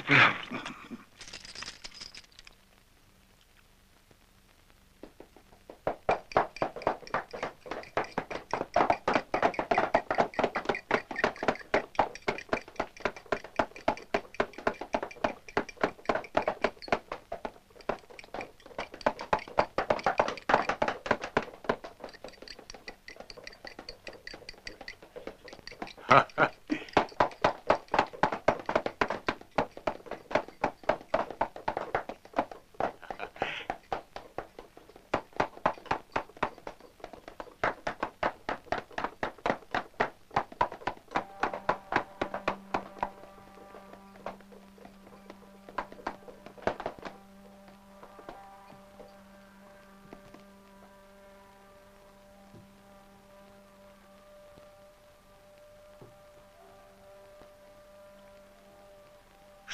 Господи, Господи.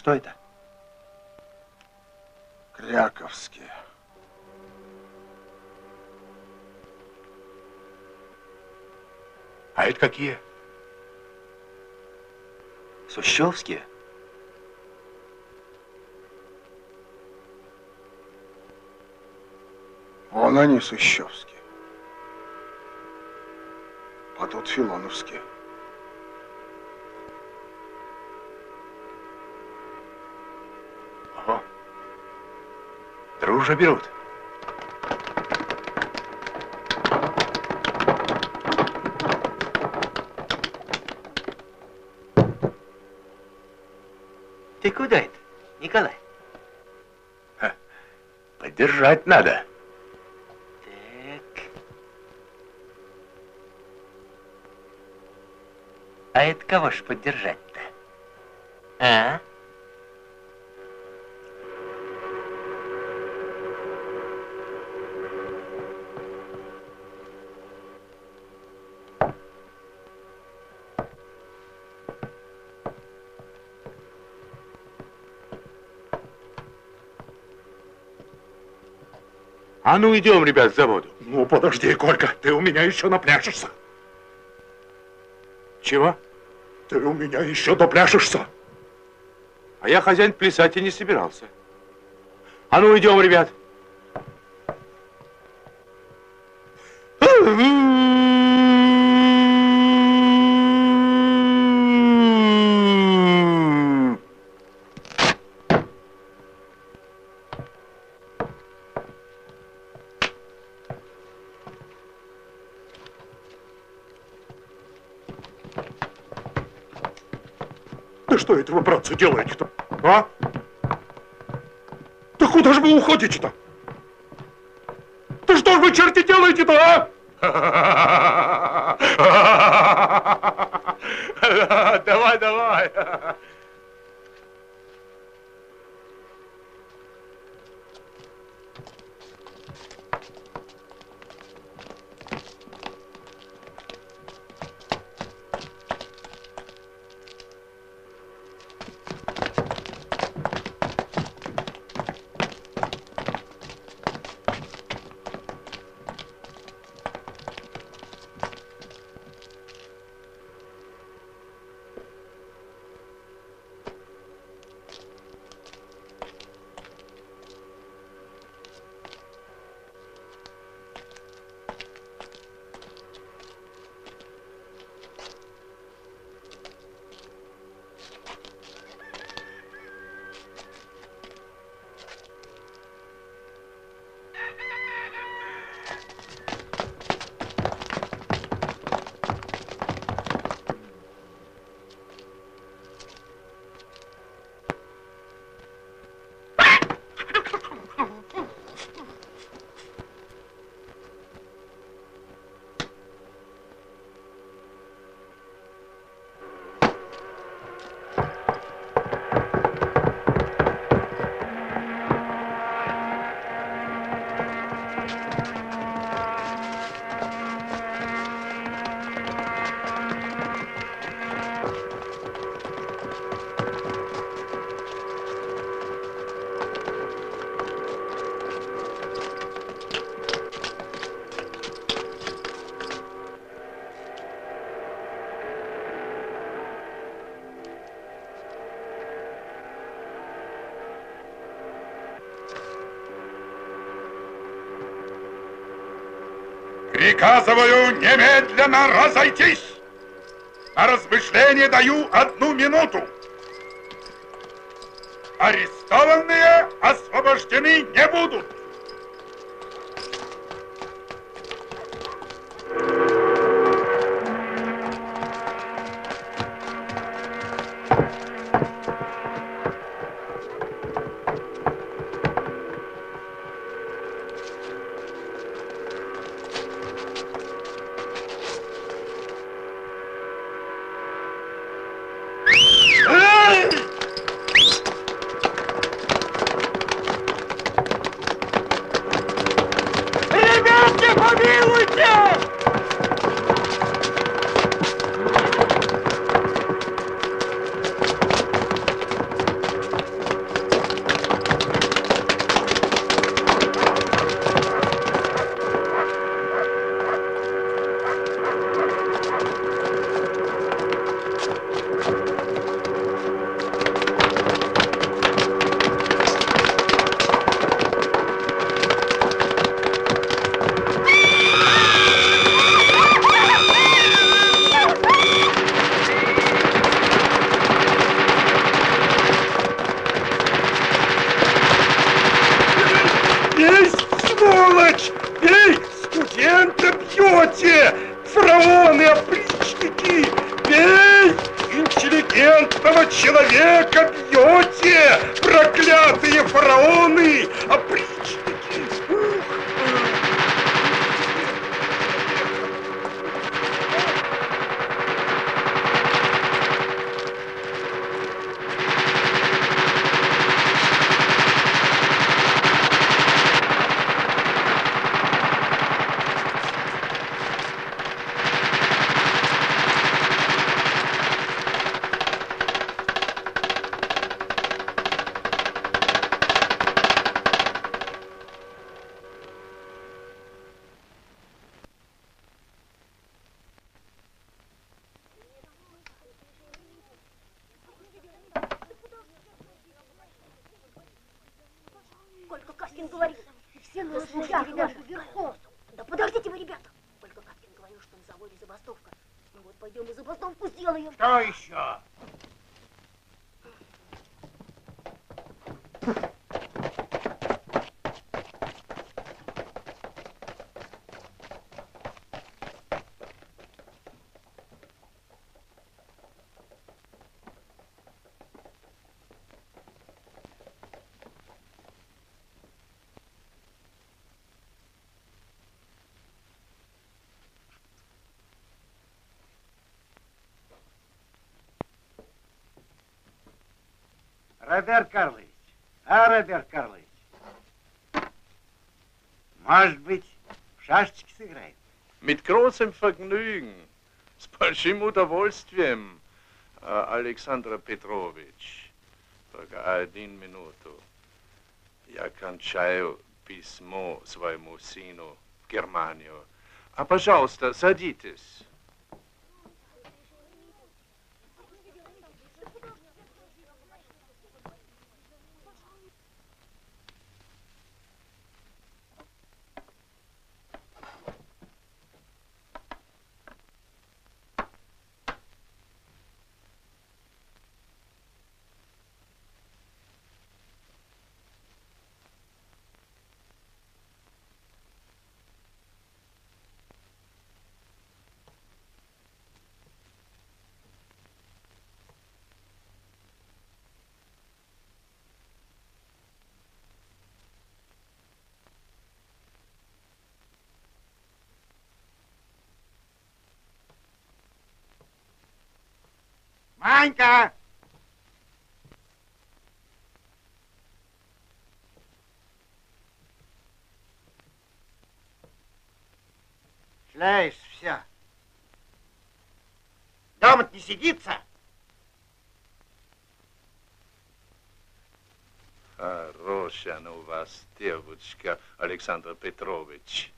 Что это? Кряковские. А это какие? Сущевские? Вон они, Сущевские. А тут Филоновские. Дружно берут. Ты куда это, Николай? Поддержать надо. Так. А это кого ж поддержать-то? А? А ну идем, ребят, к заводу. Ну, подожди, Колька, ты у меня еще напляшешься. Чего? Ты у меня еще допляшешься. А я хозяин плясать и не собирался. А ну идем, ребят. Это вы, братцы, делаете-то? А? Да куда же вы уходите-то? Да что ж вы, черти, делаете-то, а? Давай, давай. Приказываю немедленно разойтись. На размышление даю одну минуту. Роберт Карлович, а, Роберт Карлович, может быть, в шашечки сыграем? Mit großem Vergnügen. С большим удовольствием, а, Александр Петрович. Только один минуту. Я кончаю письмо своему сыну в Германию. А, пожалуйста, садитесь. Манька! Шляешь все. Дома не сидится. Хорошая она у вас девочка, Александр Петрович.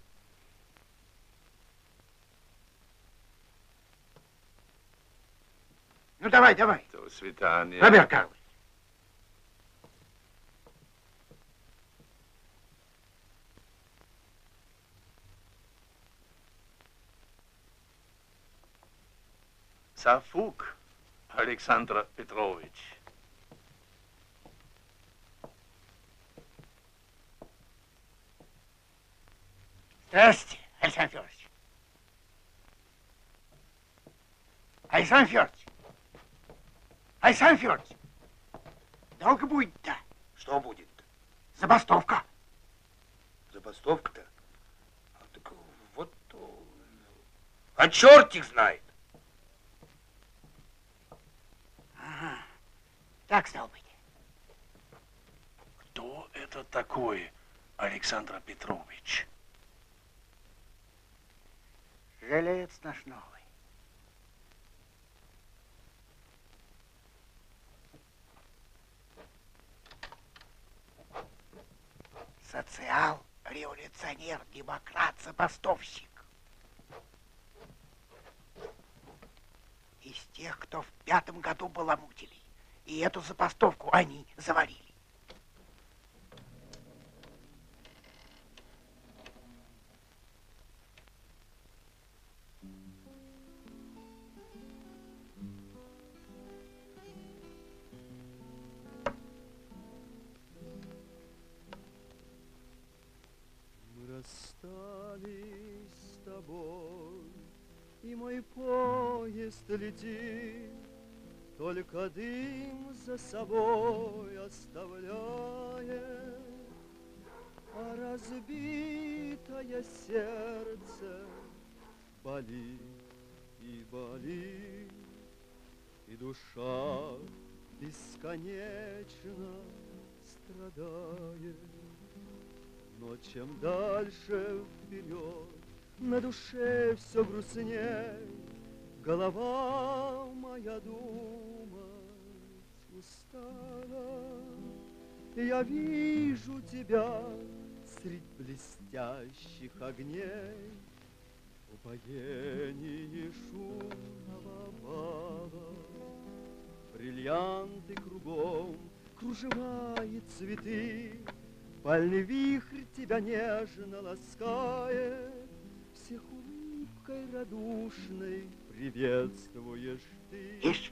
Ну, давай, давай. До свидания. Роберт Карлович. Сафук Александр Петрович. Здравствуйте, Александр Федорович. Александр Федорович, Александр Федорович. Долго будет-то? Что будет? Забастовка. Забастовка-то? А, так вот... А черт их знает. Ага. Так стал быть. Кто это такой, Александр Петрович? Жилец наш новый. Социал, революционер, демократ, забастовщик. Из тех, кто в пятом году баламутили. И эту забастовку они заварили. Расстались с тобой, и мой поезд летит, только дым за собой оставляет, а разбитое сердце болит и болит, и душа бесконечно страдает. Но чем дальше вперед, на душе все грустней, Голова моя думать устала. Я вижу тебя средь блестящих огней, Упоение шумного бала. Бриллианты кругом, кружева и цветы, Бальный вихрь тебя нежно ласкает, Всех улыбкой радушной приветствуешь ты. Ишь,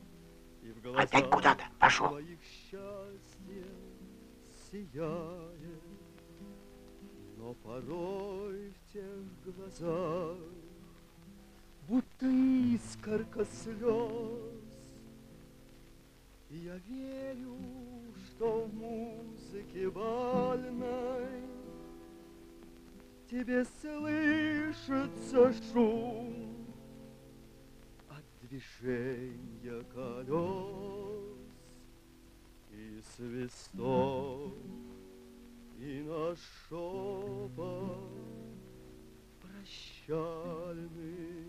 И в опять куда-то пошел. твоих счастье сияет. Но порой в тех глазах Будто искорка слез. И я верю, что в музыке бальной Тебе слышится шум от движения колес И свисток, и наш шепот прощальный.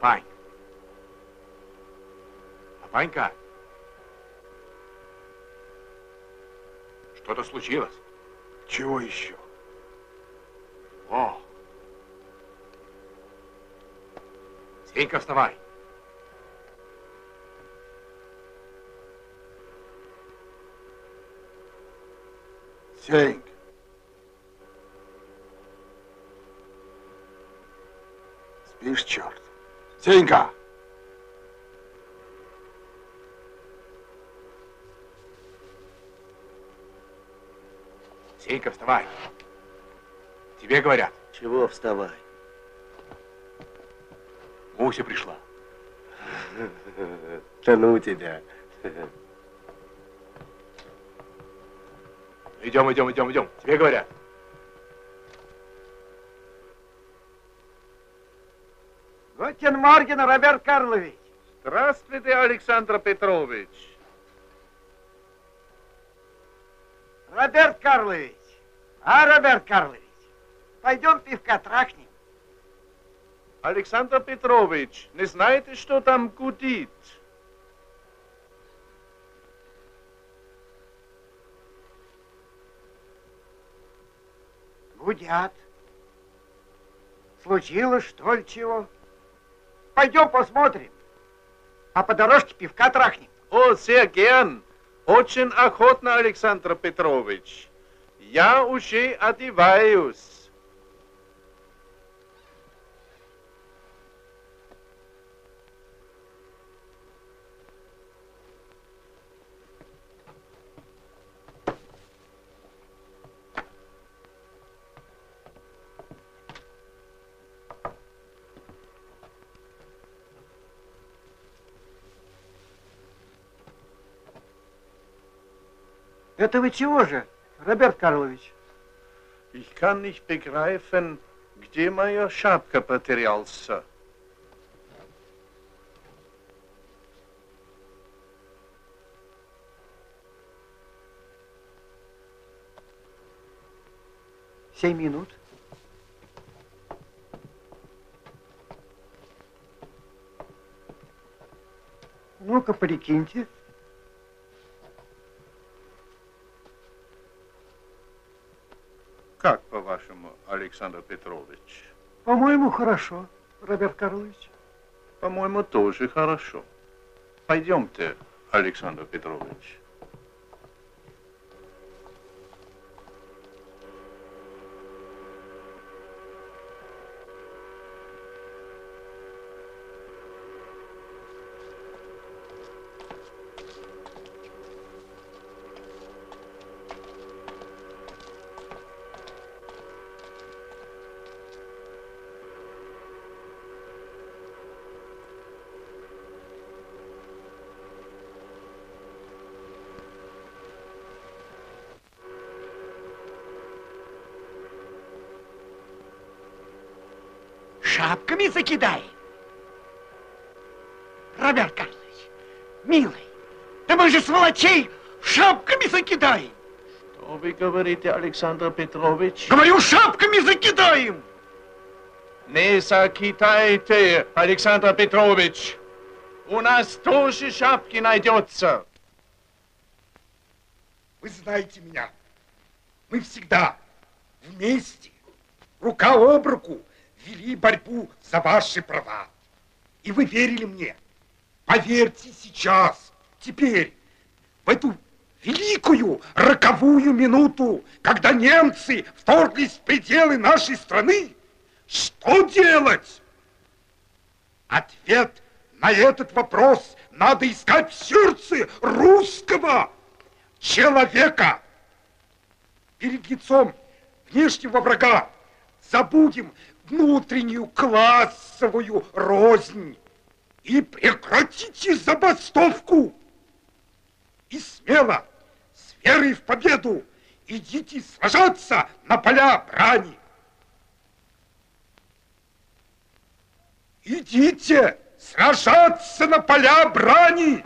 Папань. Папанька. Что-то случилось? Чего еще? О! Сенька, вставай. Сенька. Сенька! Сенька, вставай. Тебе говорят, Чего вставай? Муся пришла. Да ну тебя. Идем, идем, идем, идем. Тебе говорят. Guten Morgen, Роберт Карлович. Здравствуйте, Александр Петрович. Роберт Карлович. А, Роберт Карлович, пойдем пивка трахнем. Александр Петрович, не знаете, что там гудит? Гудят. Случилось, что ли, чего? Пойдем посмотрим. А по дорожке пивка трахнем. О, gern. Очень охотно, Александр Петрович. Я уже одеваюсь. Это вы чего же, Роберт Карлович? Ich kann nicht begreifen, где моя шапка потерялся. Семь минут. Ну-ка, прикиньте. Как, по-вашему, Александр Петрович? По-моему, хорошо, Роберт Карлович. По-моему, тоже хорошо. Пойдемте, Александр Петрович. Закидай. Роберт Карлович, милый, да мы же сволочей шапками закидаем. Что вы говорите, Александр Петрович? Говорю, шапками закидаем. Не закидайте, Александр Петрович. У нас тоже шапки найдется. Вы знаете меня. Мы всегда вместе, рука об руку, вели борьбу за ваши права. И вы верили мне. Поверьте сейчас, теперь, в эту великую роковую минуту, когда немцы вторглись в пределы нашей страны, что делать? Ответ на этот вопрос надо искать в сердце русского человека. Перед лицом внешнего врага забудем внутреннюю классовую рознь и прекратите забастовку. И смело, с верой в победу, идите сражаться на поля брани. Идите сражаться на поля брани.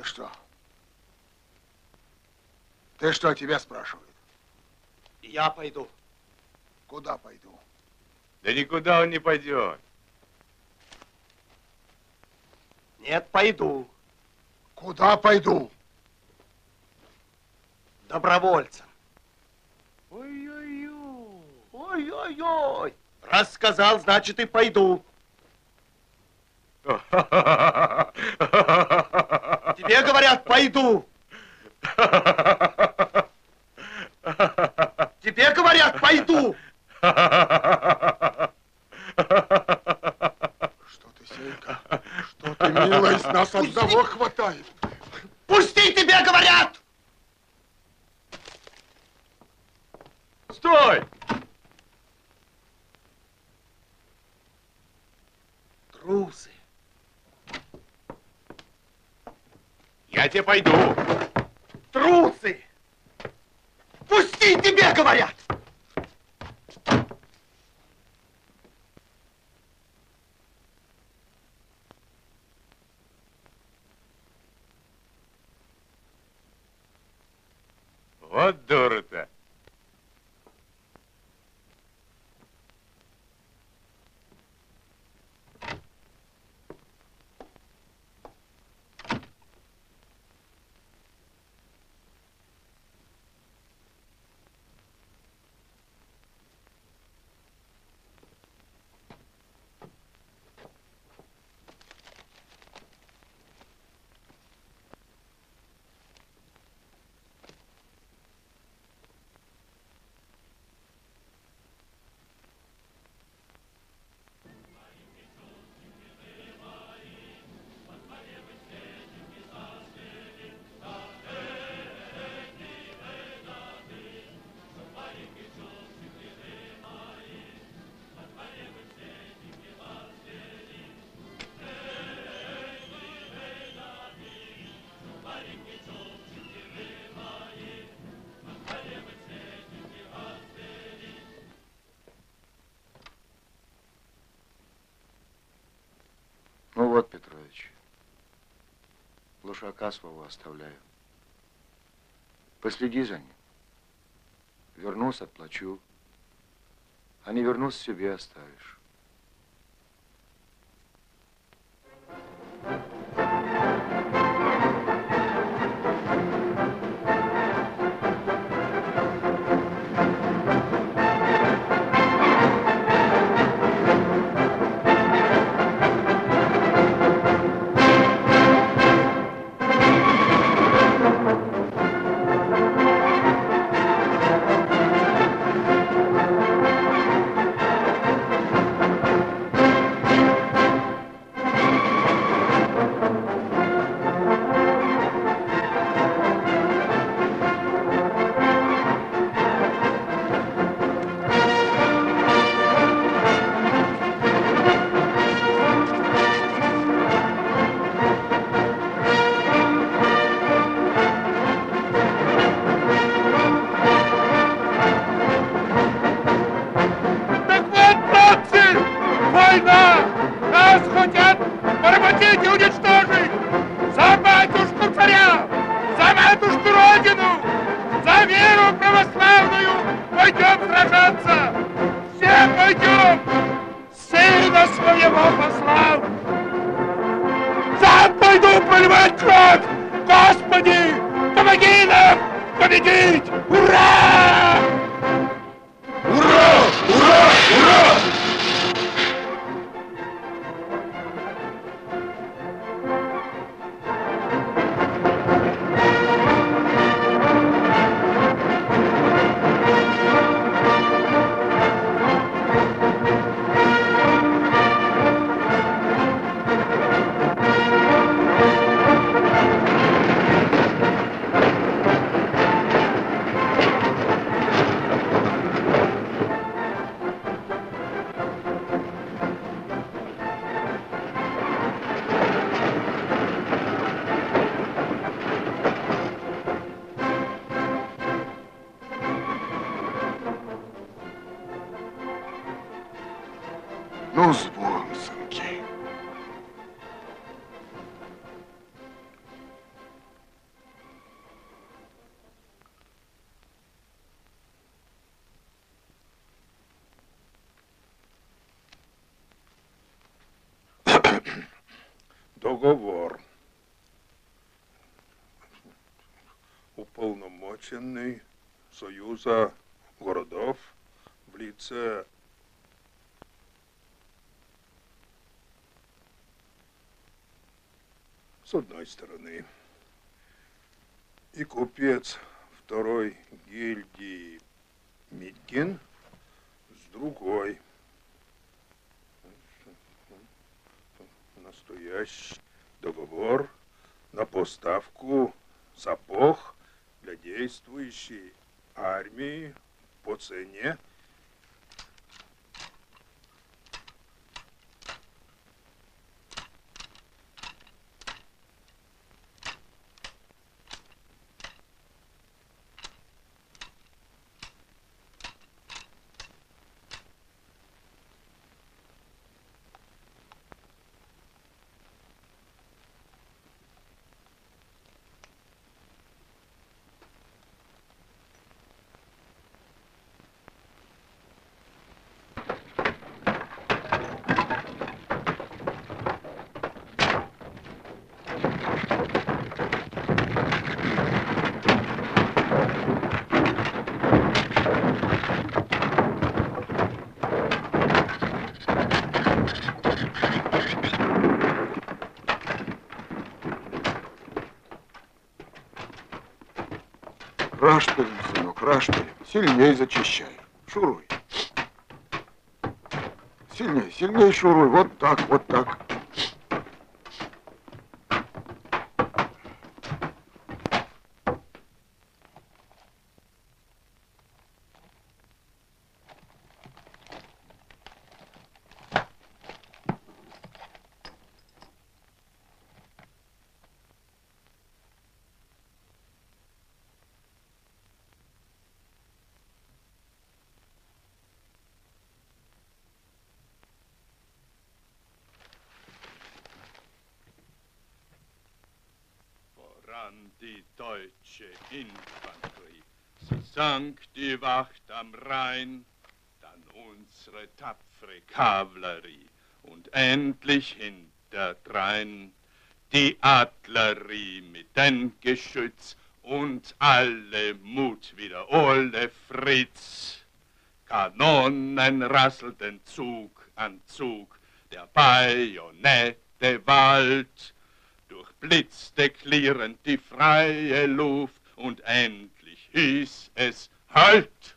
Ты что? Ты что, тебя спрашивают? Я пойду. Куда пойду? Да никуда он не пойдет. Нет, пойду. Куда пойду? Добровольцем. Ой-ой-ой. Ой-ой-ой. Раз сказал, значит и пойду. Тебе говорят, пойду. Тебе говорят, пойду. Что ты, Сенька? Что ты, милая, из нас одного хватает? Пусти, тебе говорят. Стой! Трусы. Я тебе Вот, Петрович, лошака своего оставляю. Последи за ним. Вернусь, отплачу. А не вернусь, себе оставишь. Союза городов в лице с одной стороны и купец второй гильдии Миткин с другой. Настоящий договор на поставку сапог для действующей армии по цене Сильней зачищай. Шуруй. Сильней, сильней шуруй. Вот так, вот так. Deutsche Infanterie. Sie sank die Wacht am Rhein, dann unsere tapfere Kavallerie und endlich hinterdrein die Artillerie mit den Geschütz und alle Mut wieder Ole Fritz. Kanonen rasselten Zug an Zug, der Bajonette Wald, durchblitzte klirrend die freie Luft und endlich hieß es Halt!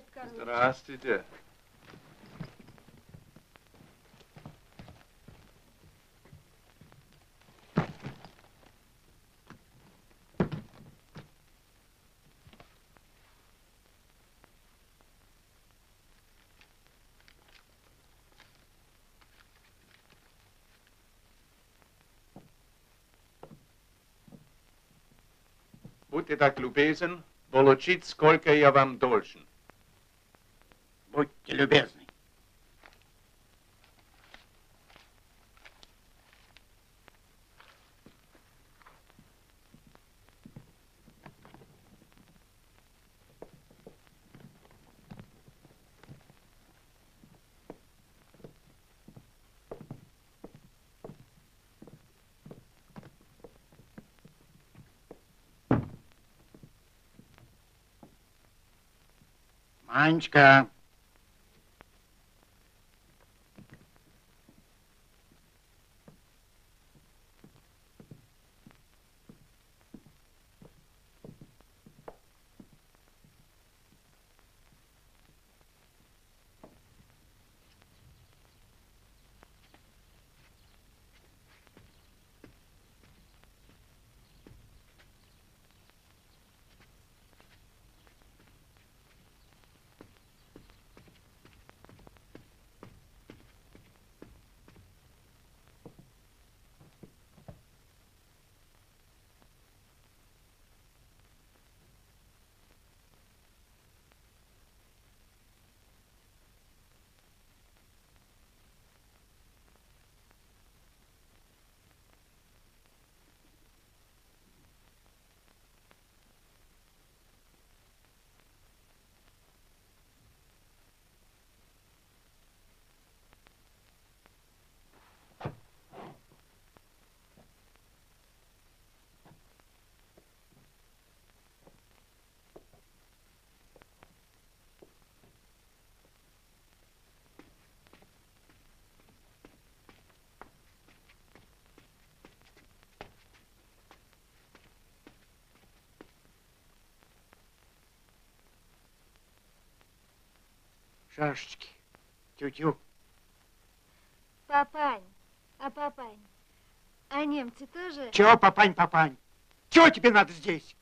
Здравствуйте, Карлович. Здравствуйте. Будьте так любезен, получить, сколько я вам должен. Будьте любезны. Манечка. Шашечки. Тю-тю. Папань, а папань, а немцы тоже... Чего, папань, папань? Чего тебе надо здесь?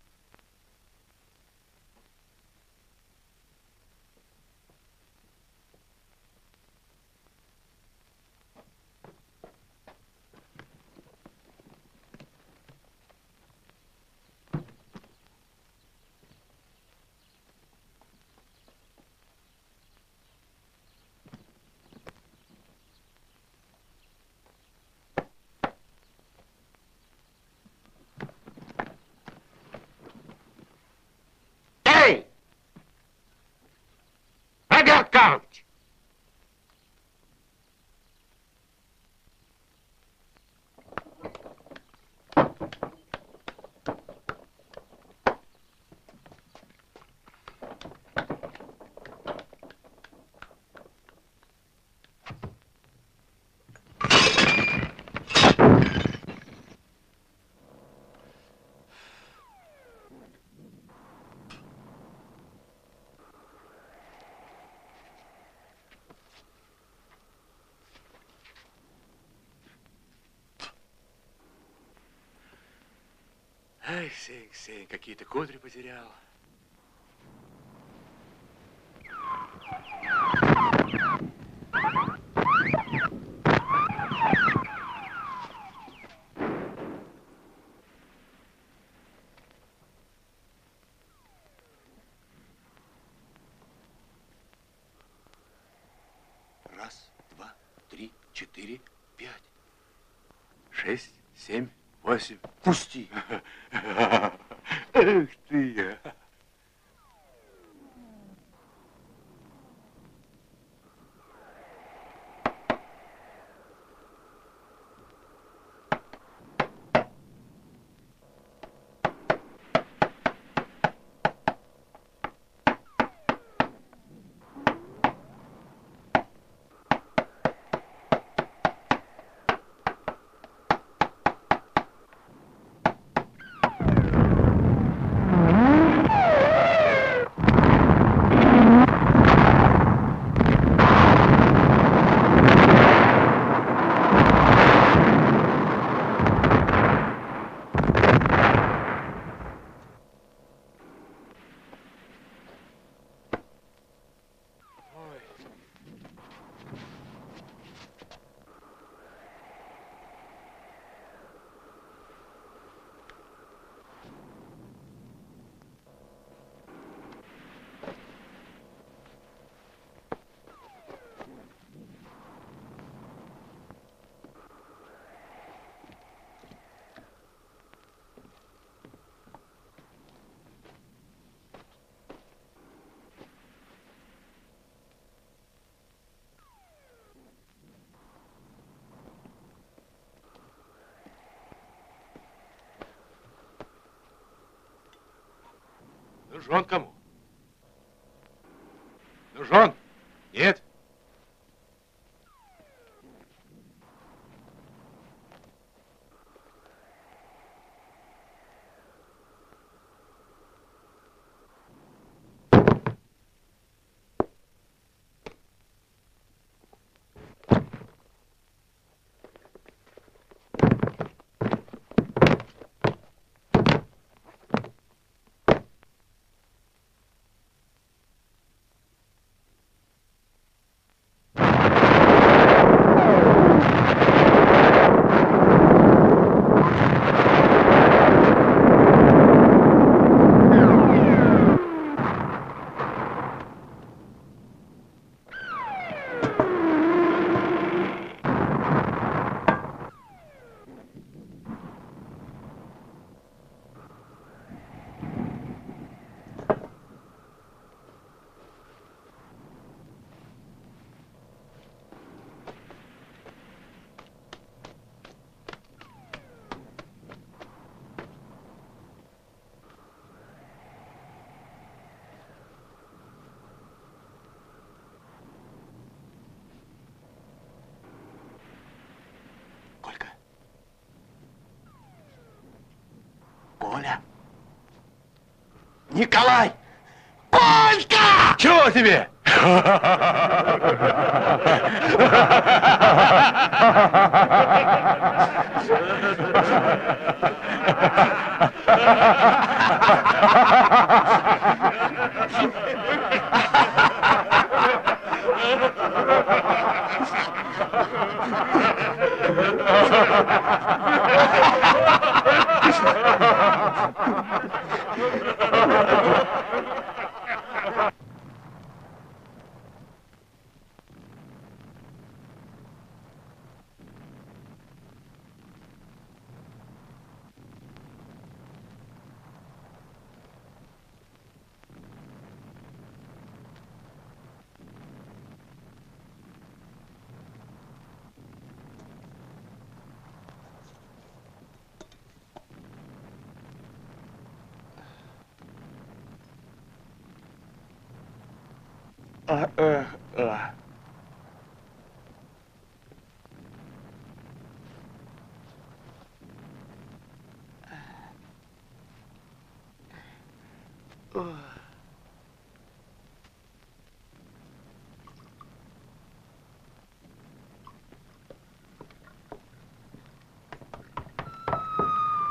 Эй! Роберт Карлович! Ай, Сень, Сень, какие-то кудри потерял. Раз, два, три, четыре, пять, шесть, семь, восемь. Пусти. junto, Camu. Николай! Колька! Чего тебе? А, э, а.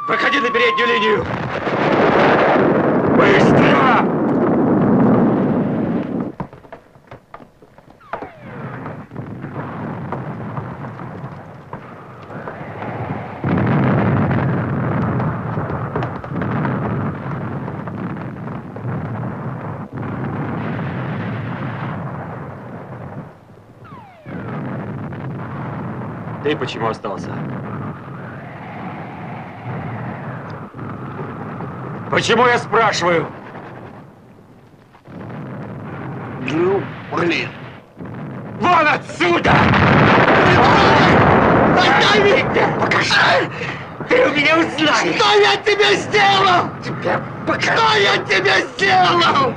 Выходи на переднюю линию! Быстро! Ты почему остался? Почему я спрашиваю? Ну, блин. Вон отсюда! Остави! Покажи! Ты у меня узнаешь! Что я тебе сделал? Тебе Что я тебе сделал?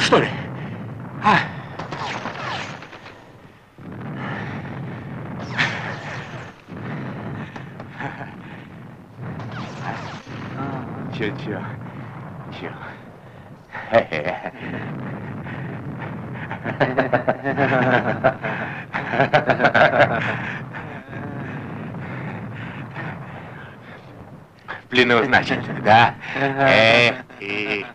Жив, что ли? А? Чё-чё? Чё? В плену, значит, да? Эх, эх.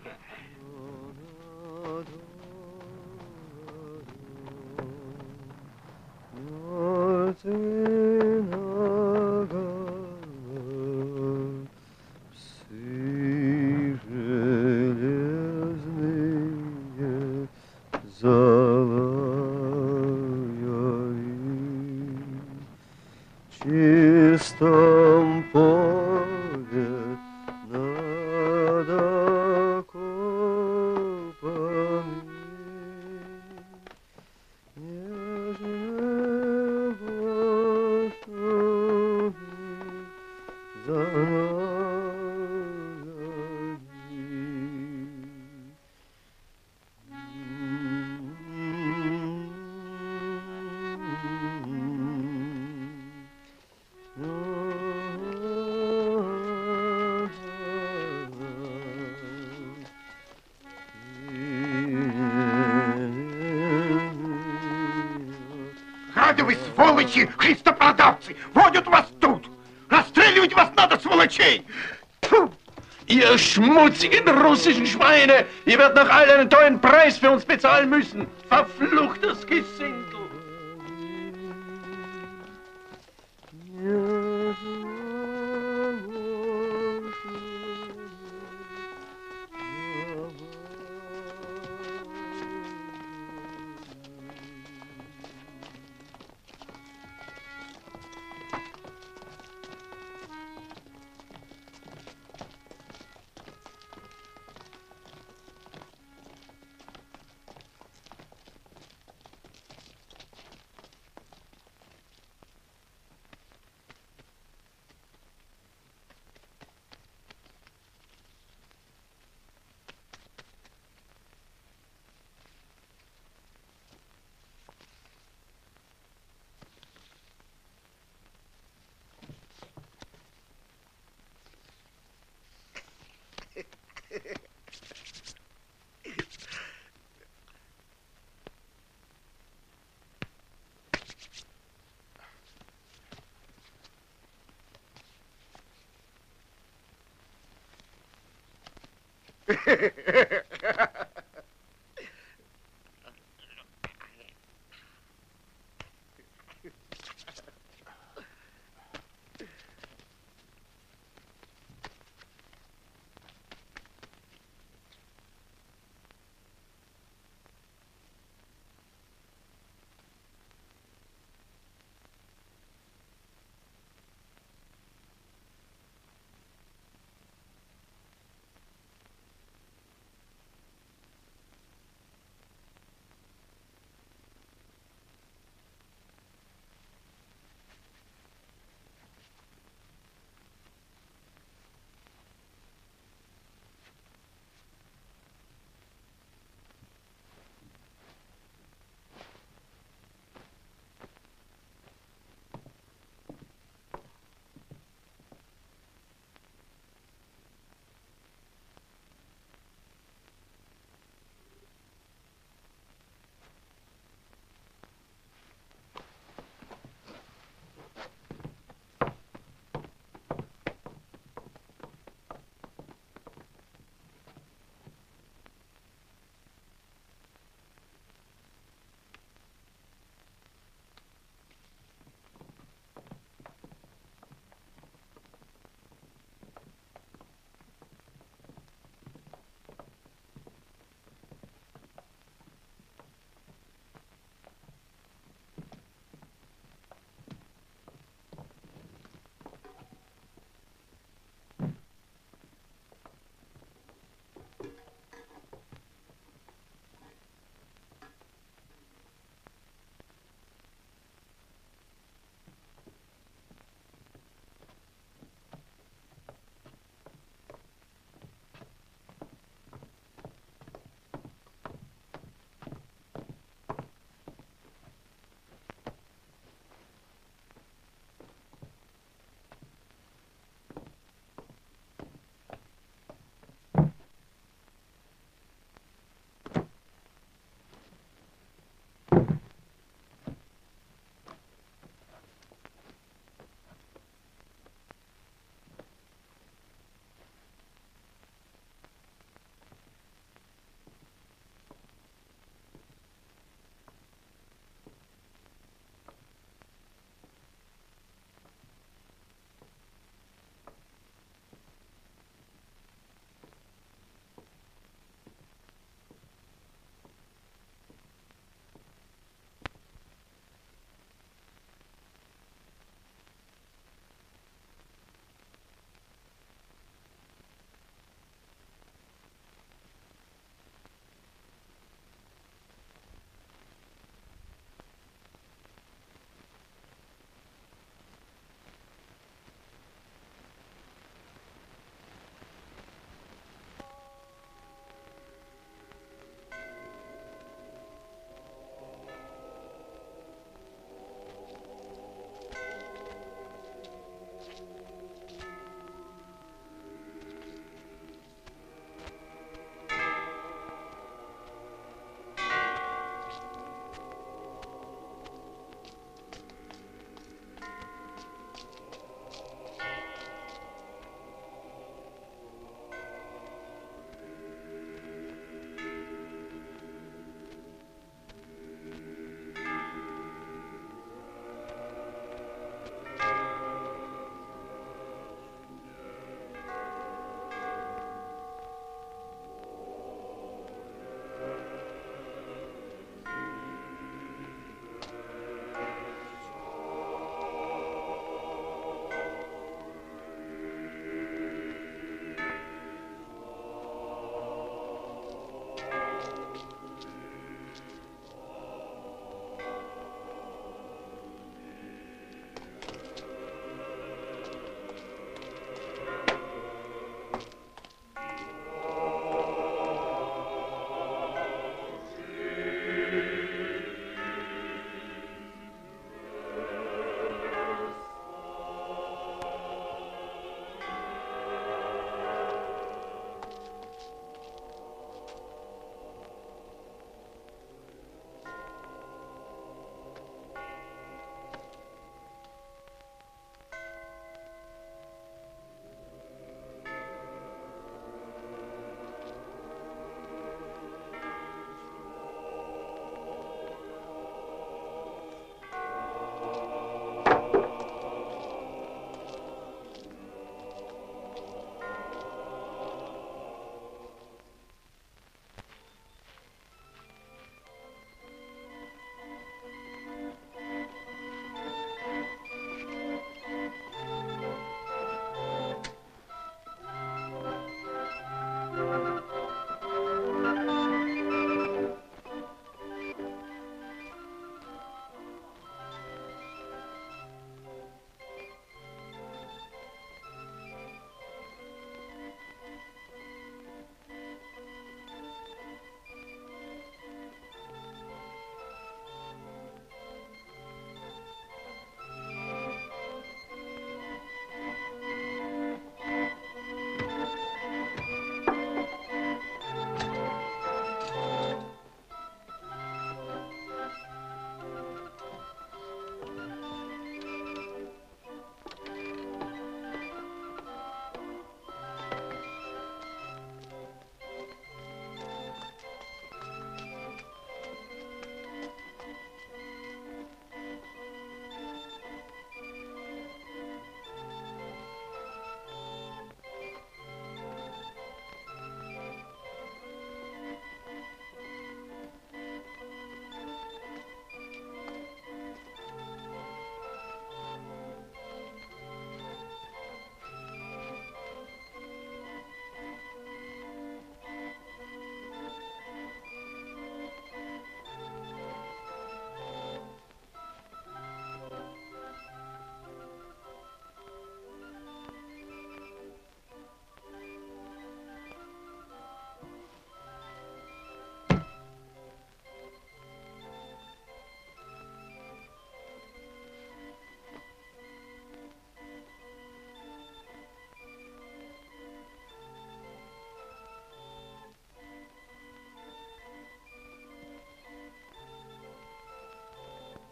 Schmutzigen russischen Schweine! Ihr werdet noch alle einen teuren Preis für uns bezahlen müssen! Verfluchtes Gesindel!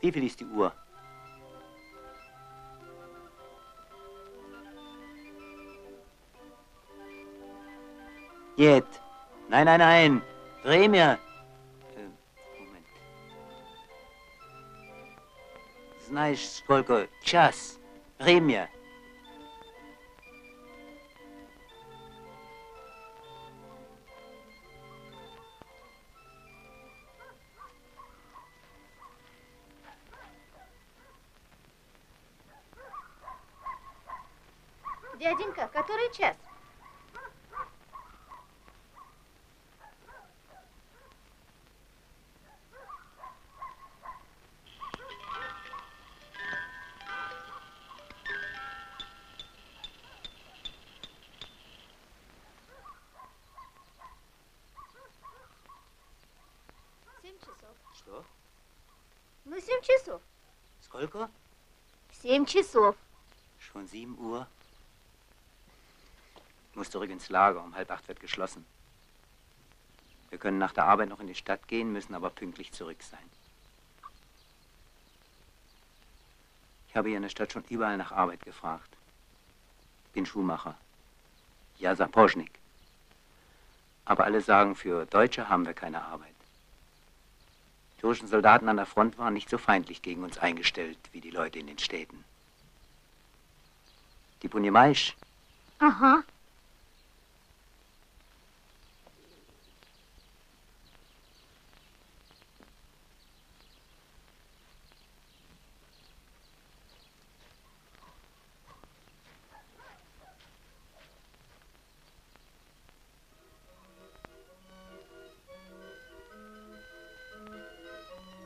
Wie viel ist die Uhr? Jetzt. Nein, nein, nein. Dreh mir. Äh, Moment. Знаешь, сколько? Час. Время. Сколько? Семь часов. Schon 7 Uhr. Ich muss zurück ins Lager. Um halb acht wird geschlossen. Wir können nach der Arbeit noch in die Stadt gehen, müssen aber pünktlich zurück sein. Ich habe hier in der Stadt schon überall nach Arbeit gefragt. Bin Schuhmacher. Ja, Saposchnik. Aber alle sagen, für Deutsche haben wir keine Arbeit. historischen Soldaten an der Front waren nicht so feindlich gegen uns eingestellt wie die Leute in den Städten. Die Bunjemaisch. Aha.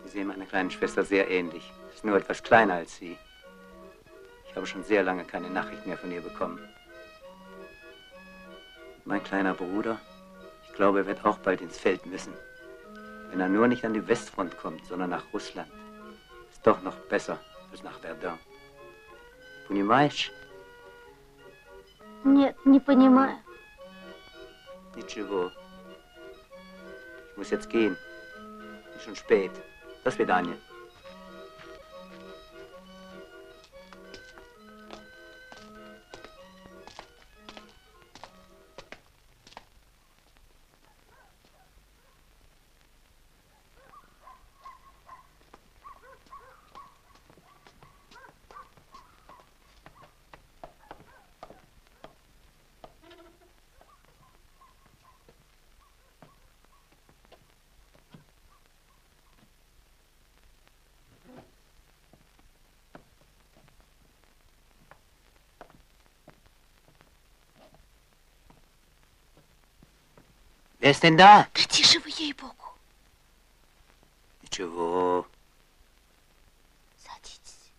Sie sehen meiner kleinen Schwester sehr ähnlich. Ist nur etwas kleiner als sie. Ich habe schon sehr lange keine Nachricht mehr von ihr bekommen. Mein kleiner Bruder, ich glaube, er wird auch bald ins Feld müssen. Wenn er nur nicht an die Westfront kommt, sondern nach Russland. Ist doch noch besser als nach Verdun. Понимаешь? Нет, не понимаю. Ничего. Ich muss jetzt gehen. Ist schon spät. До свидания. Wer ist denn da? Да тише вы, ей-богу. Ничего. Садитесь.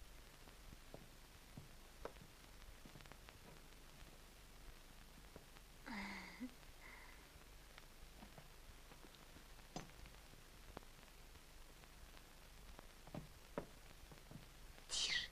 Тише.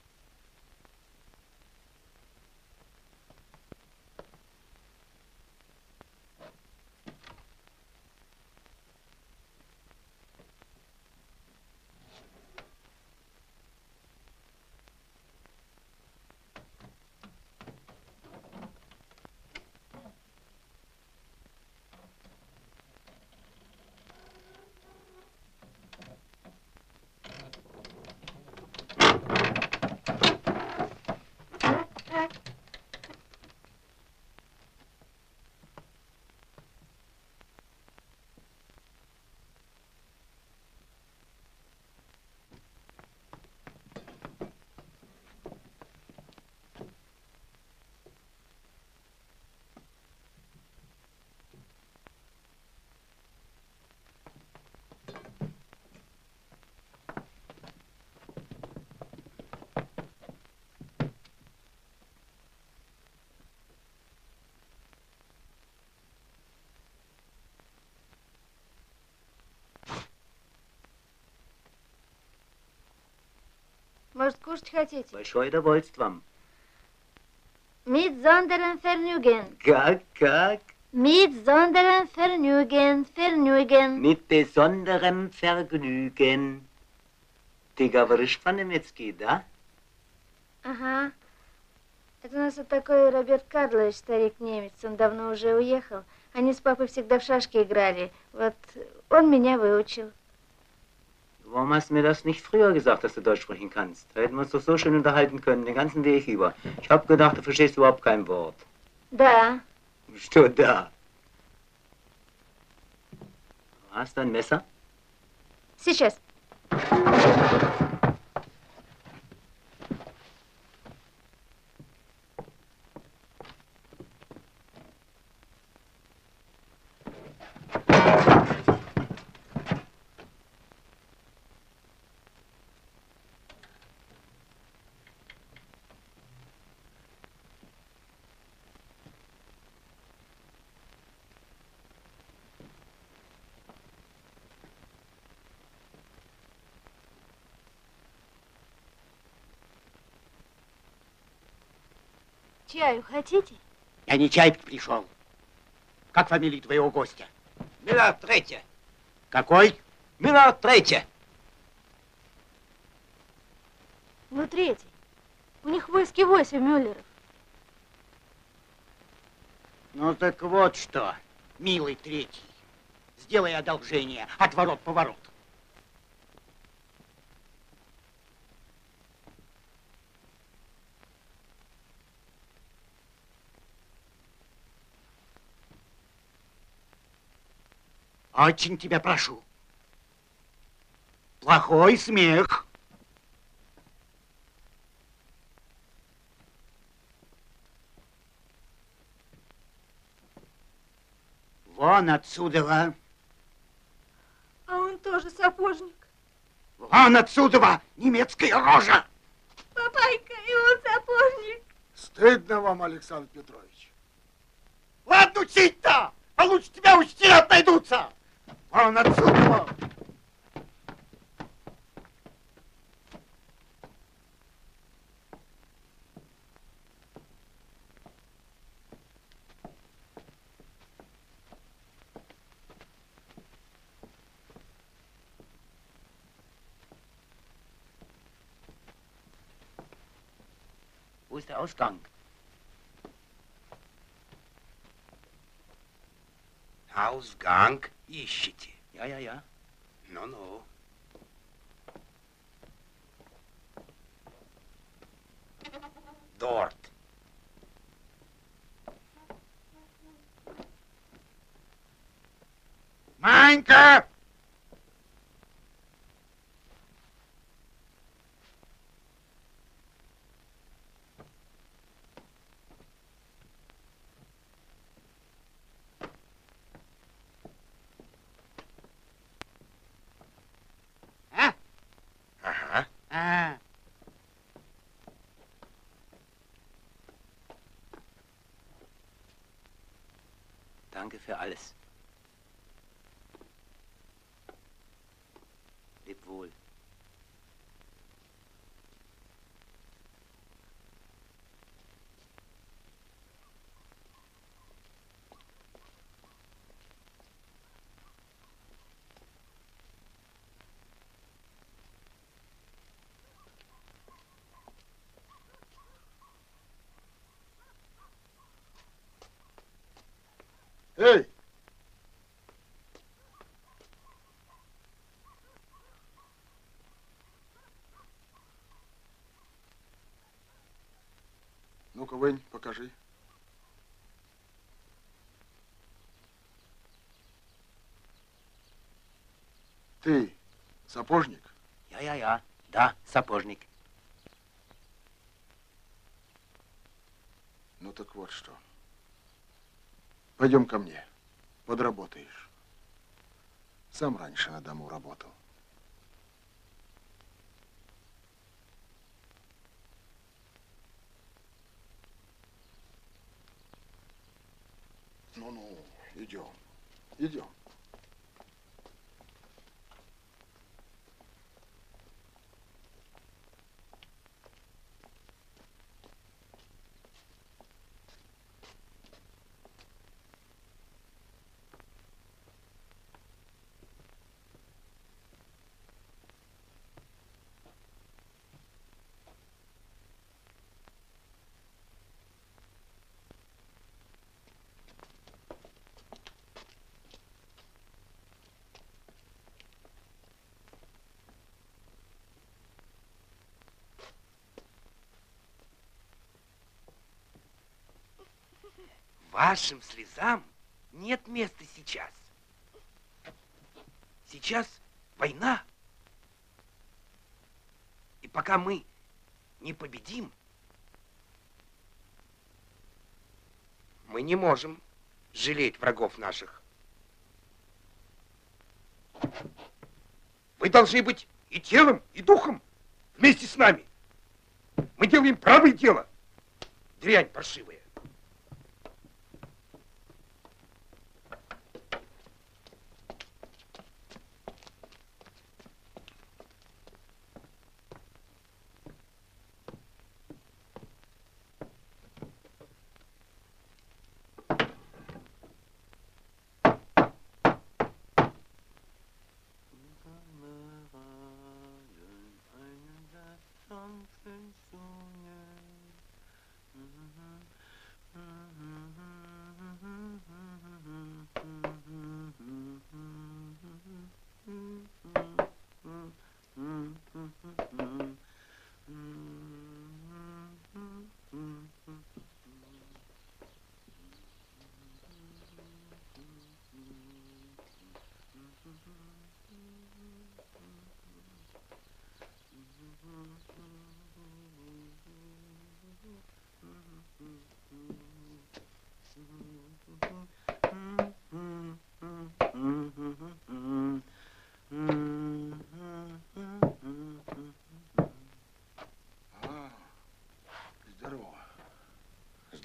Может, кушать хотите? Большое довольство. Mit Sondern Vergnügen. Как, как? Mit Sondern Vergnügen. Vergnügen. Mit besonderem Vergnügen. Ты говоришь по-немецки, да? Ага. Это у нас вот такой Роберт Карлович, старик-немец. Он давно уже уехал. Они с папой всегда в шашки играли. Вот он меня выучил. Warum hast du mir das nicht früher gesagt, dass du Deutsch sprechen kannst? Da hätten wir uns doch so schön unterhalten können, den ganzen Weg über. Ich hab gedacht, du verstehst überhaupt kein Wort. Da. Sto da. Hast du ein Messer? Sicher. Чаю хотите? Я не чай пришел. Как фамилия твоего гостя? Миллиард третья. Какой? Миллиард третья. Ну, третий. У них в войске восемь Мюллеров. Ну так вот что, милый третий. Сделай одолжение, отворот-поворот. Очень тебя прошу. Плохой смех. Вон отсюда. А он тоже сапожник. Вон отсюда, немецкая рожа. Папайка, и он сапожник. Стыдно вам, Александр Петрович. Ладно, учить-то! Получше тебя учителя найдутся. Oh, na super! Wo ist der Ausgang? Ausgang? Ja, ja. Ну-ну. Dort. Манька! Эй! Ну-ка, Вэнь, покажи. Ты сапожник? Ja. Da, сапожник. Ну так вот что. Пойдем ко мне. Подработаешь. Сам раньше на дому работал. Ну-ну, идем. Идем. Вашим слезам нет места сейчас. Сейчас война. И пока мы не победим, мы не можем жалеть врагов наших. Вы должны быть и телом, и духом вместе с нами. Мы делаем правое дело. Дрянь паршивая.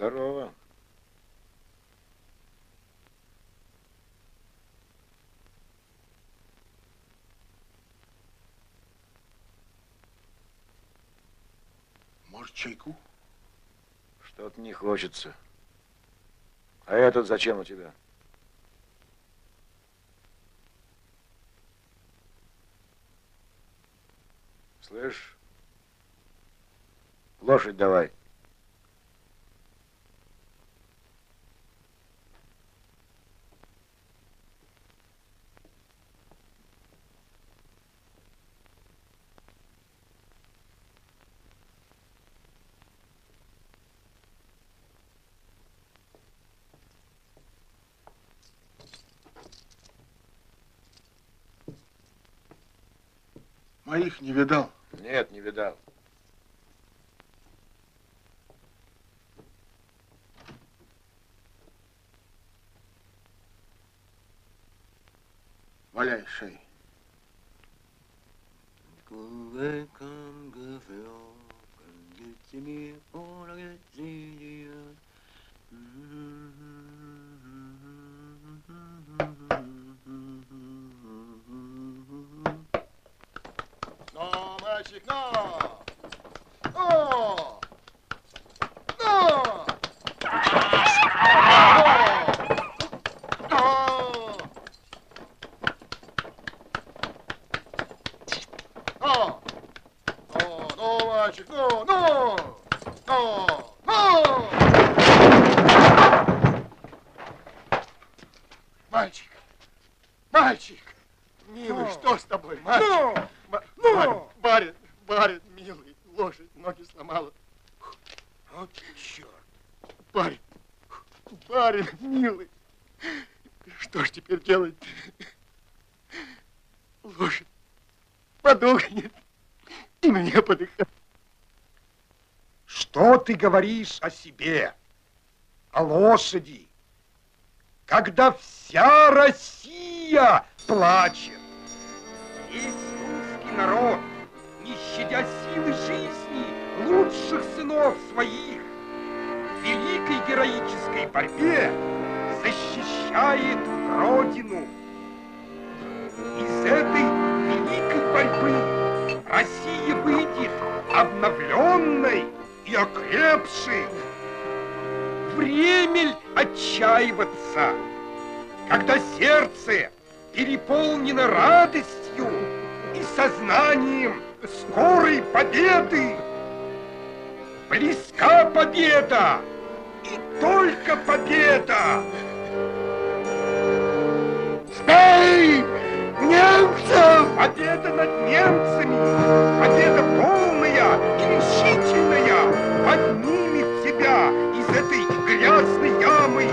Здорово. Может, чайку? Что-то не хочется. А этот зачем у тебя? Слышь, лошадь давай. Не видал. Нет, не видал. Валяй шеи. Но, мальчик, но! Но! Но! Но! Но! Но, но, мальчик, но, но! Но! Но! Мальчик! Мальчик! Но! что с тобой, мальчик? Но! Барин, барин, барин, милый, лошадь ноги сломала. Вот черт. Барин, барин, милый, что ж теперь делать? Лошадь подохнет, и мне подыхать. Что ты говоришь о себе, о лошади, когда вся Россия плачет? Весь русский народ, не щадя силы жизни лучших сынов своих, в великой героической борьбе защищает Родину. Из этой великой борьбы Россия выйдет обновленной и окрепшей. Время ль отчаиваться, когда сердце переполнено радостью и сознанием скорой победы. Близка победа, и только победа. Бей! Немцев! Победа над немцами! Победа полная и решительная поднимет тебя из этой грязной ямы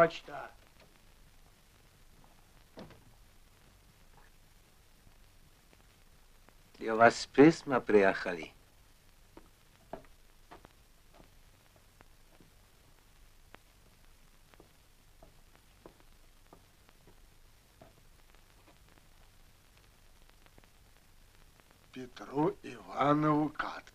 почта. И у вас письма приехали. Петру Иванову Каткину.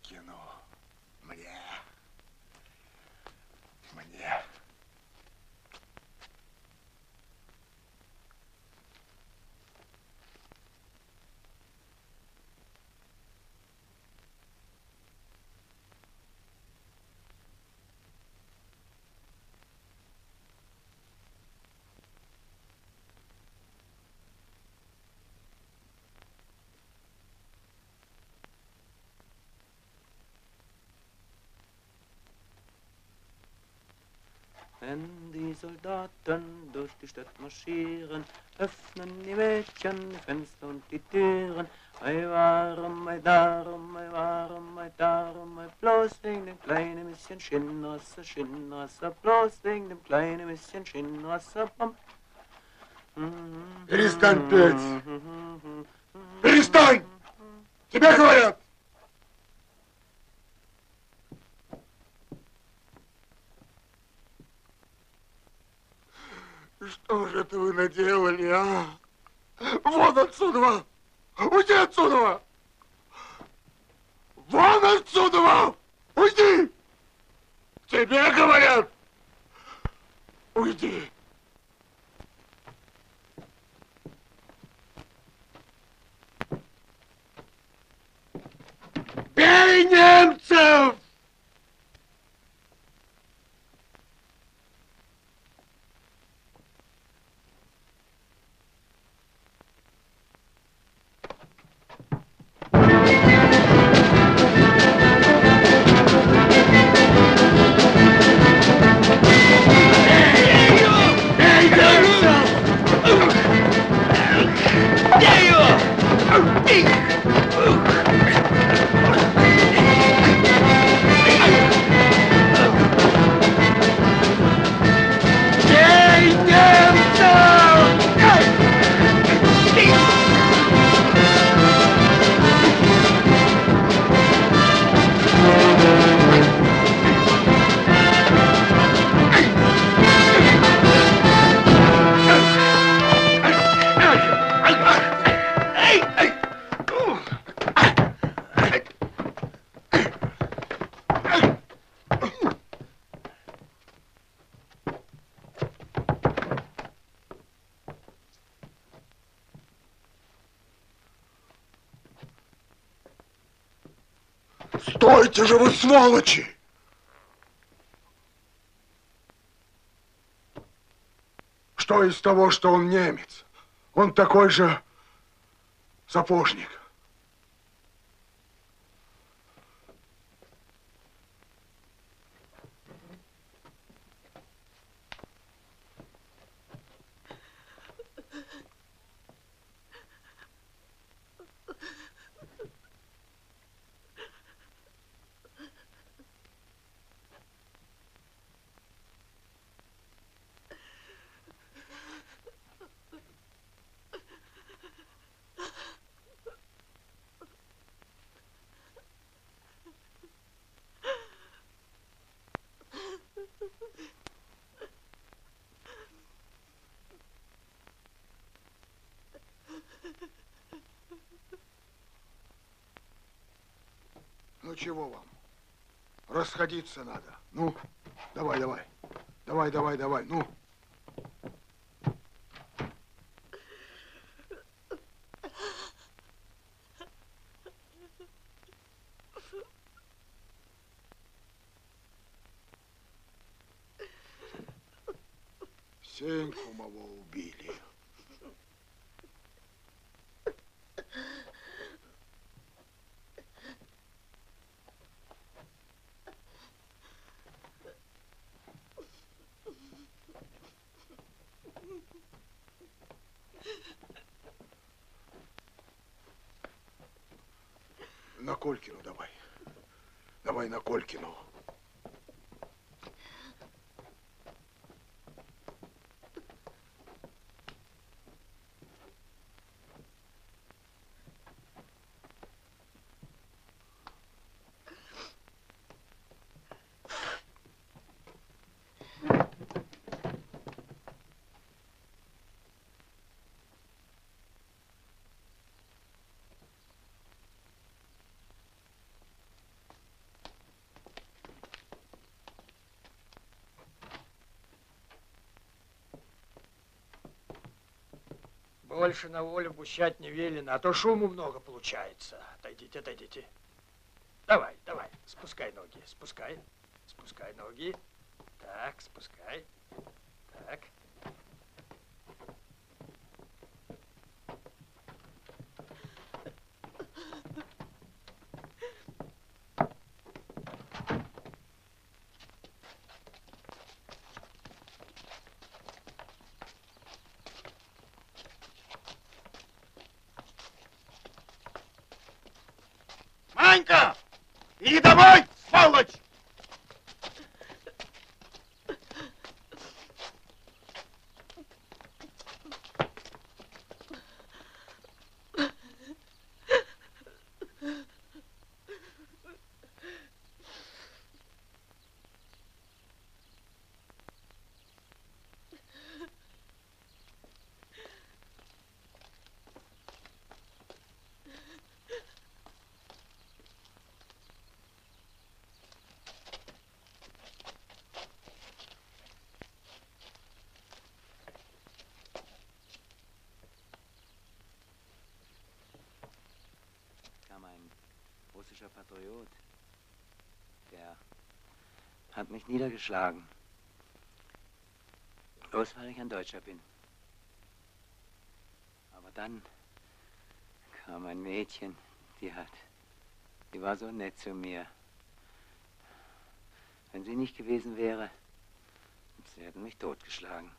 Wenn die Soldaten durch die Stadt marschieren, öffnen die Mädchen die Fenster und die Türen. Ei warum, ei darum, ei warum, ei darum, ei bloß wegen dem kleinen bisschen Schinnrasser, Schinnrasser, bloß wegen dem kleinen bisschen Schinnrasser. Bom. Перестань петь! Перестань! Тебе говорят! Что же это вы наделали, а? Вон отсюда! Уйди отсюда! Вон отсюда! Уйди! Тебе говорят! Уйди! Бей немцев! Стойте же вы, сволочи! Что из того, что он немец? Он такой же сапожник. Ну чего вам? Расходиться надо. Ну, давай, давай. Давай, давай, давай. Ну. Сеньку моего убили. На Колькину давай. Давай на Колькину. Больше на волю пущать не велено, а то шуму много получается. Отойдите, отойдите. Давай, давай, спускай ноги, спускай. Спускай ноги. Так, спускай. Так. Манька! Иди домой, hat mich niedergeschlagen. Bloß weil ich ein Deutscher bin. Aber dann kam ein Mädchen, die hat, die war so nett zu mir. Wenn sie nicht gewesen wäre, sie hätten mich totgeschlagen.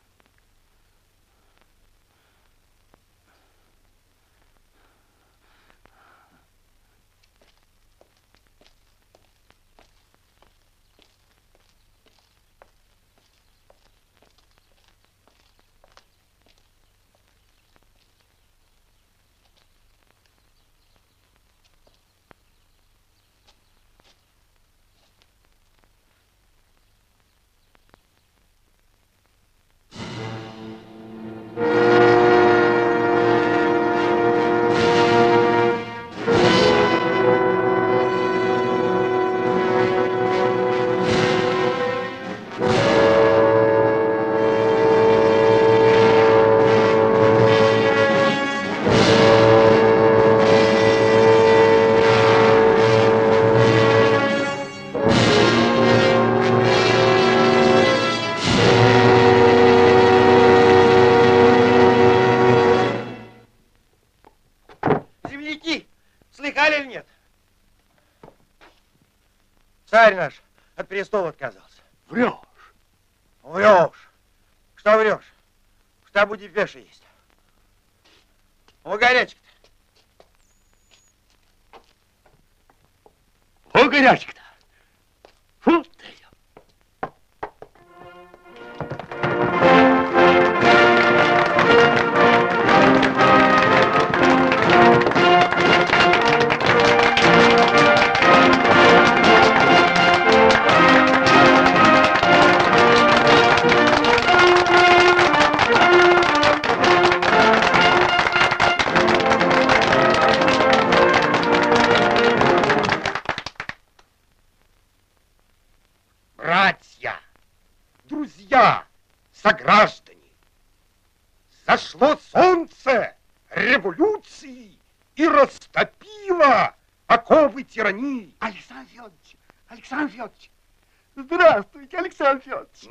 Царь наш от престола отказался.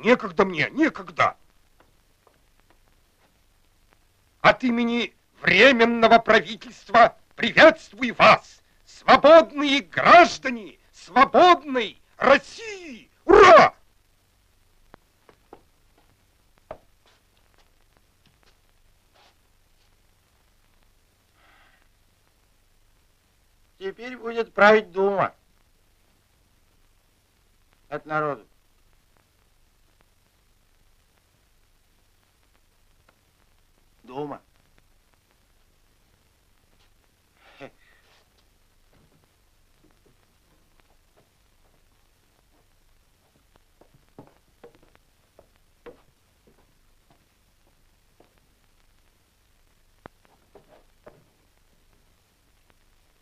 Некогда мне, некогда. От имени Временного правительства приветствую вас, свободные граждане свободной России! Ура! Теперь будет править Дума. От народа. Дума.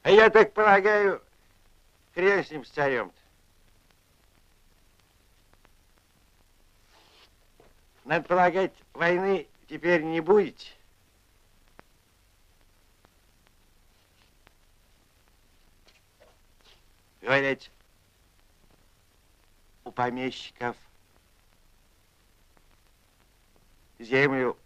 А я так полагаю, хрен с ним, с царем-то. Надо полагать, войны теперь не будете? Говорят, у помещиков землю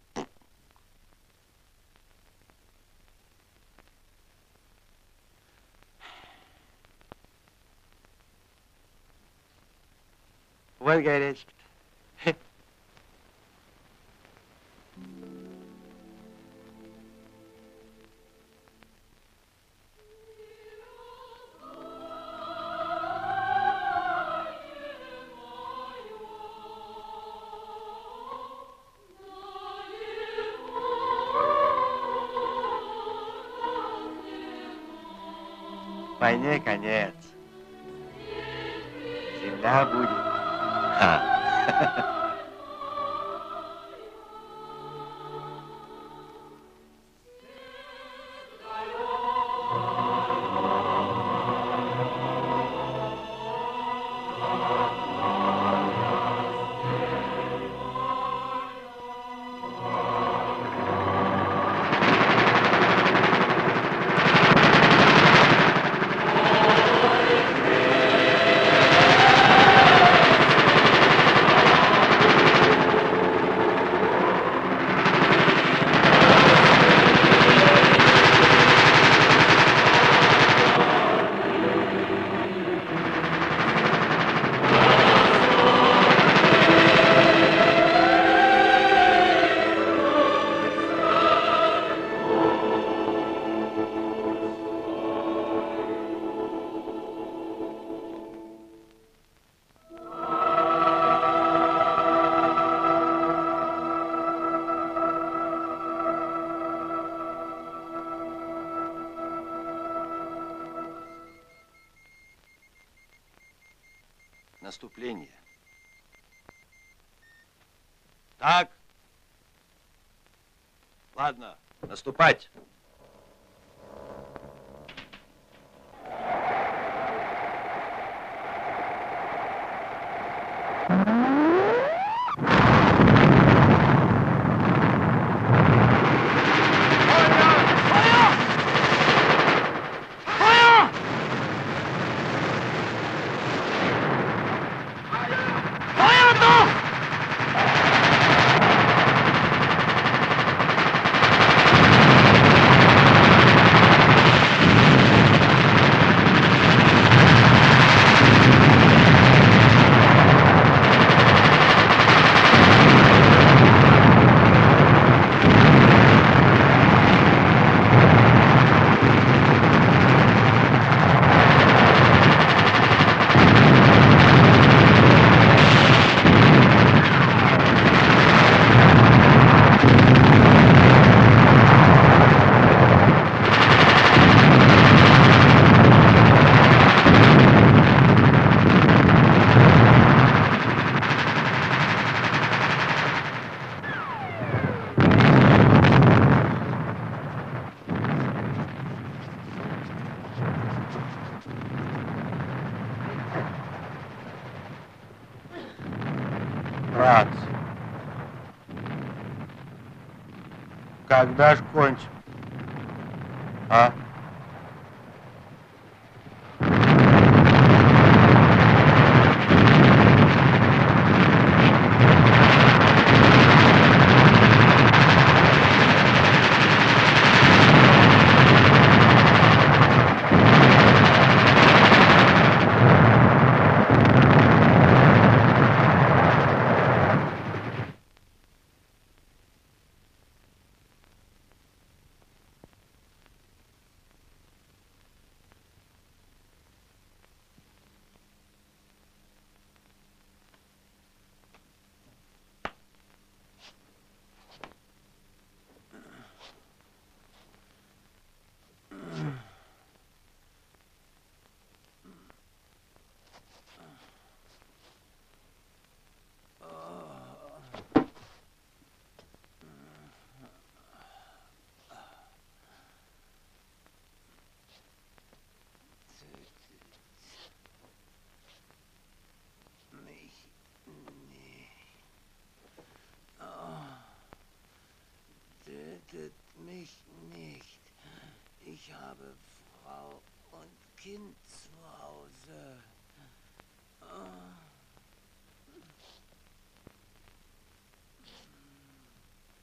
Ольга Горячка. Войне конец. Земля будет. Ха. наступать. Когда ж кончим? А? Tötet mich nicht. Habe Frau und Kind zu Hause.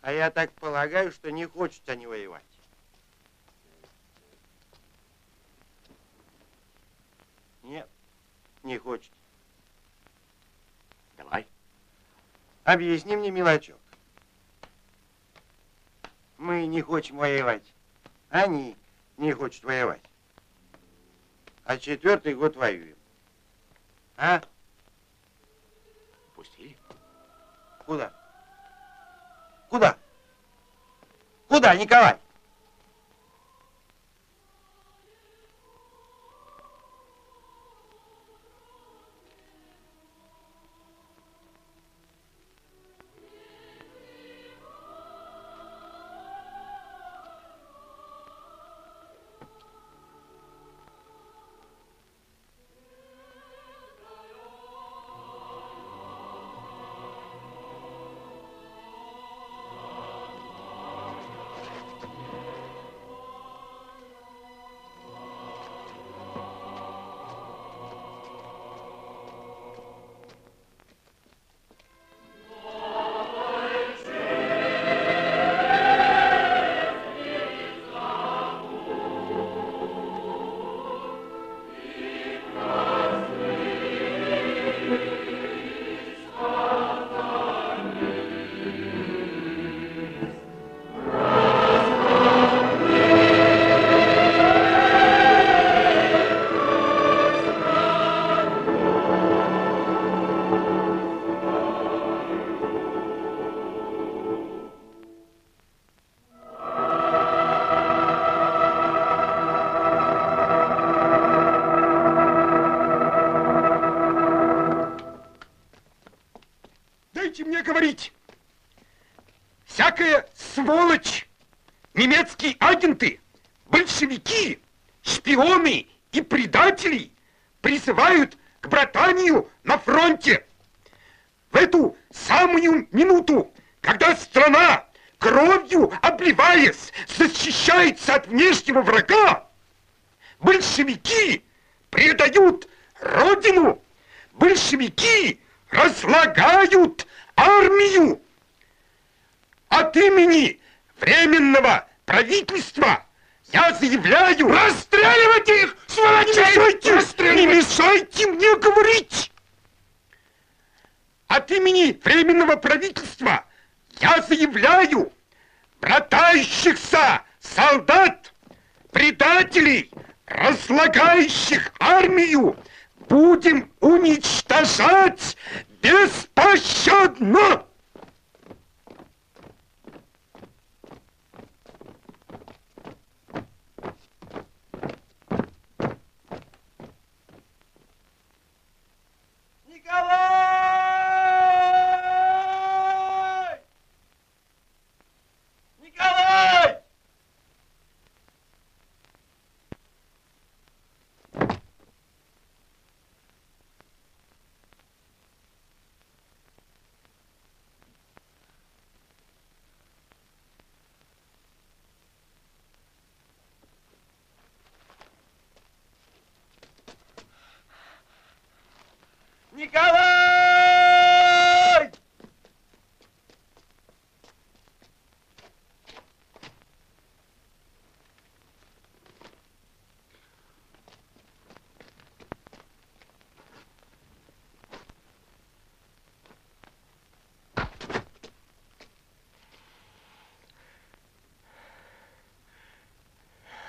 А я так полагаю, что не хочут они воевать. Нет, не хочет. Давай. Объясни мне, мелочок. Мы не хотим воевать. Они не хотят воевать. А четвертый год воюем. А? Пустили? Куда? Куда? Куда, Николай?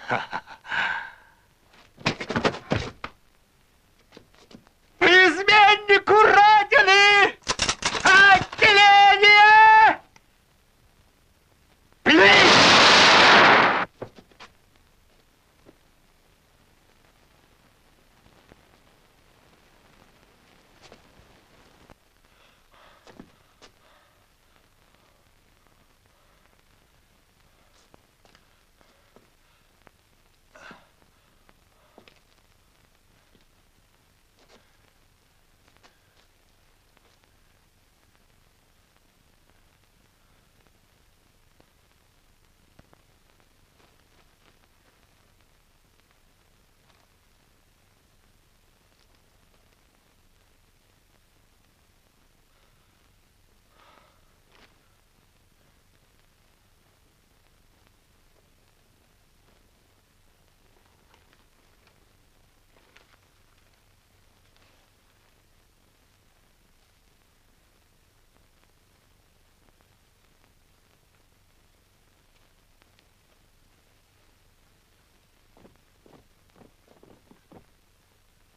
哈 哈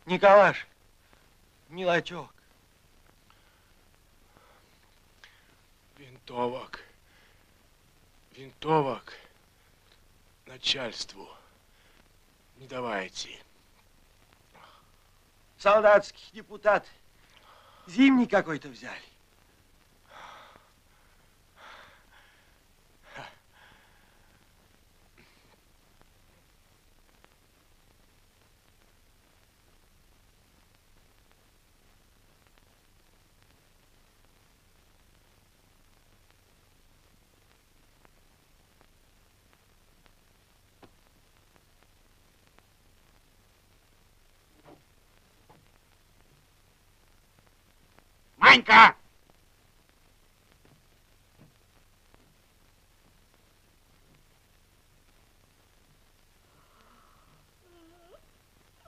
Николаш, мелочок. Винтовок. Винтовок. Начальству. Не давайте. Солдатский депутат. Зимний какой-то взяли. Манька!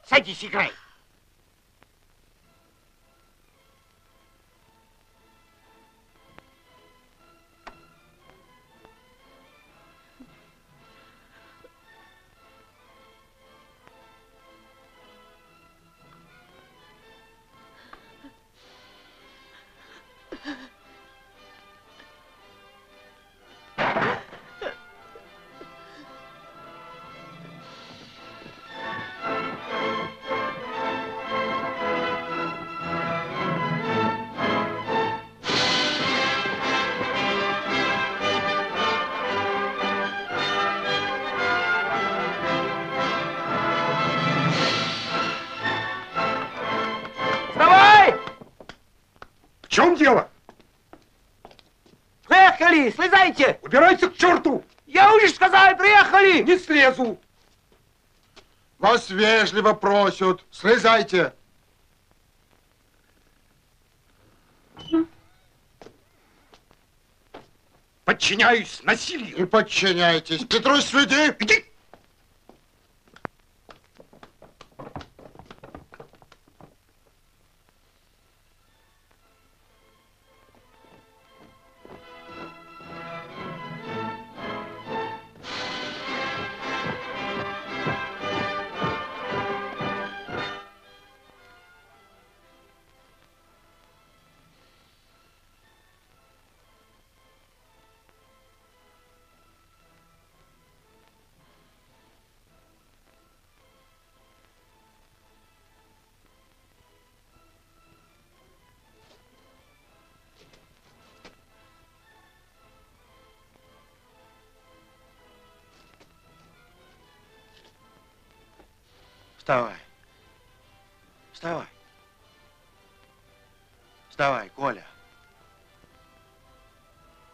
Садись, играй. Вставай! Слезайте! Убирайся к черту! Я уже сказал, приехали! Не слезу! Вас вежливо просят. Слезайте. Подчиняюсь насилию. И подчиняйтесь. Петрусь, сведи. Иди. Вставай. Вставай. Вставай, Коля.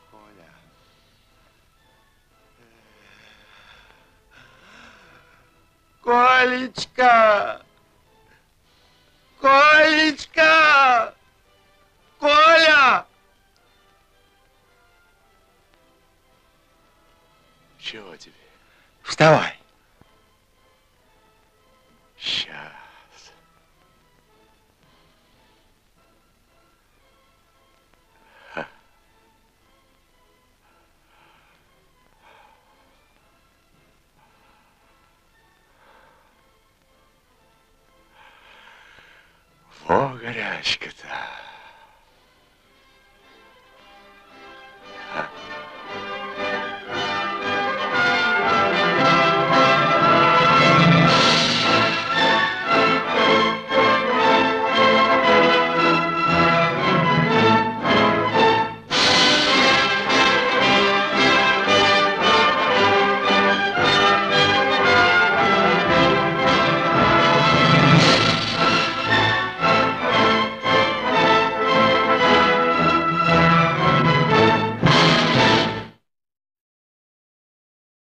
Коля. Колечка! Колечка! Коля! Чего тебе? Вставай.